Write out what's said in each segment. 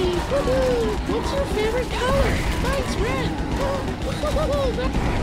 Woohoo! What's your favorite color? Mine's red.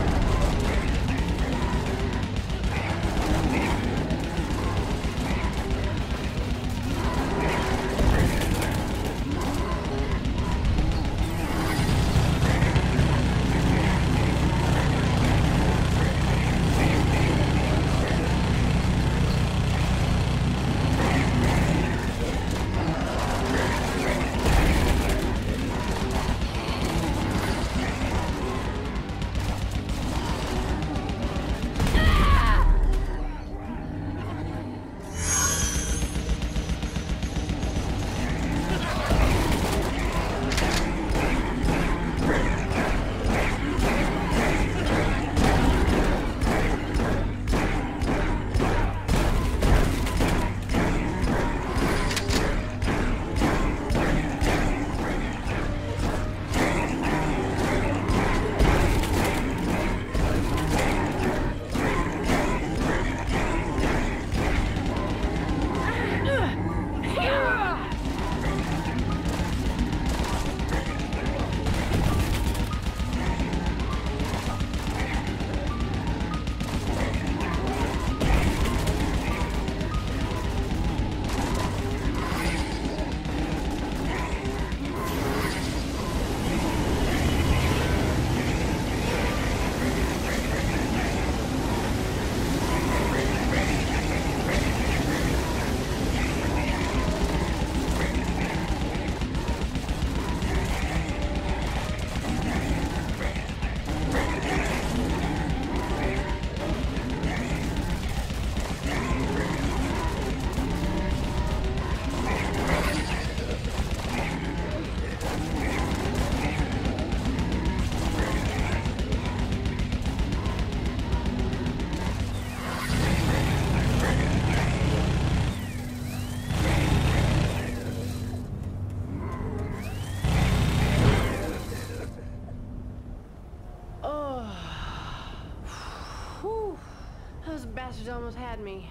bastards almost had me.